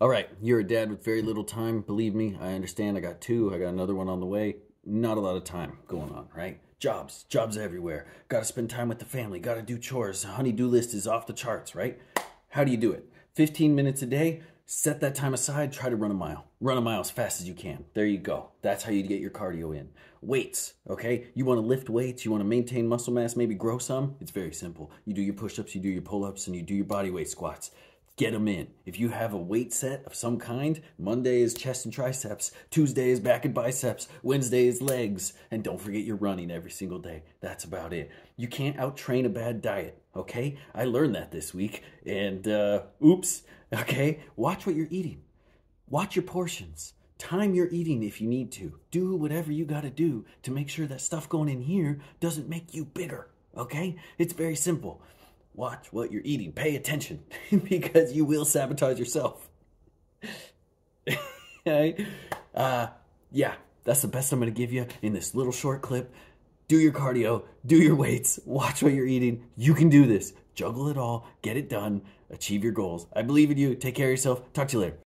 All right, you're a dad with very little time. Believe me, I understand. I got two, I got another one on the way. Not a lot of time going on, right? Jobs, jobs everywhere. Got to spend time with the family, got to do chores. Honey-do list is off the charts, right? How do you do it? 15 minutes a day, set that time aside, try to run a mile. Run a mile as fast as you can. There you go. That's how you get your cardio in. Weights, okay? You want to lift weights, you want to maintain muscle mass, maybe grow some? It's very simple. You do your push ups, you do your pull ups, and you do your body weight squats get them in. If you have a weight set of some kind, Monday is chest and triceps, Tuesday is back and biceps, Wednesday is legs, and don't forget you're running every single day. That's about it. You can't outtrain a bad diet, okay? I learned that this week, and uh, oops, okay? Watch what you're eating. Watch your portions. Time your eating if you need to. Do whatever you got to do to make sure that stuff going in here doesn't make you bigger, okay? It's very simple watch what you're eating. Pay attention because you will sabotage yourself. uh, yeah, that's the best I'm going to give you in this little short clip. Do your cardio, do your weights, watch what you're eating. You can do this. Juggle it all, get it done, achieve your goals. I believe in you. Take care of yourself. Talk to you later.